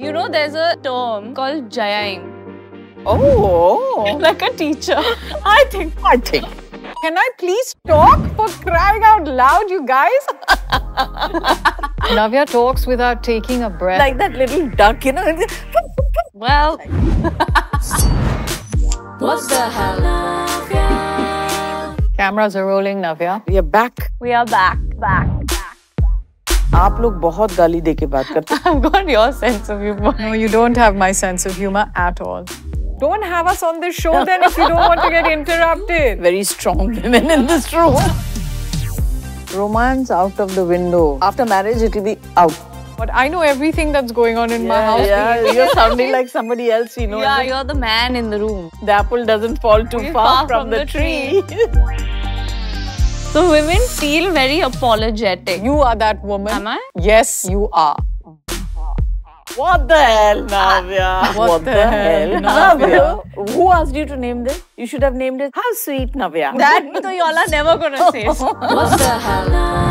You know, there's a term called Jayaism. Oh, Like a teacher. I think, I think. Can I please talk for crying out loud, you guys? Navya talks without taking a breath. Like that little duck, you know. Well, What the hell? Cameras are rolling, Navya. We are back. we are back, back. आप लोग बहुत गाली दे के बात करते I've got your sense of humor. No, you don't have my sense of humor at all. Don't have us on this show then if you don't want to get interrupted. Very strong women in this room. Romance out of the window. After marriage, it will be out. But I know everything that's going on in my Yeah, house. yeah, you're sounding like somebody else, you know. Yeah, you're the man in the room. The apple doesn't fall too Too far, far from, from the, the tree. So women feel very apologetic. You are that woman. Am I? Yes, you are. what the hell, Navya? Ah, what the hell, Navya? Who asked you to name this? You should have named it How Sweet Navya. That y'all are never gonna say. What the hell?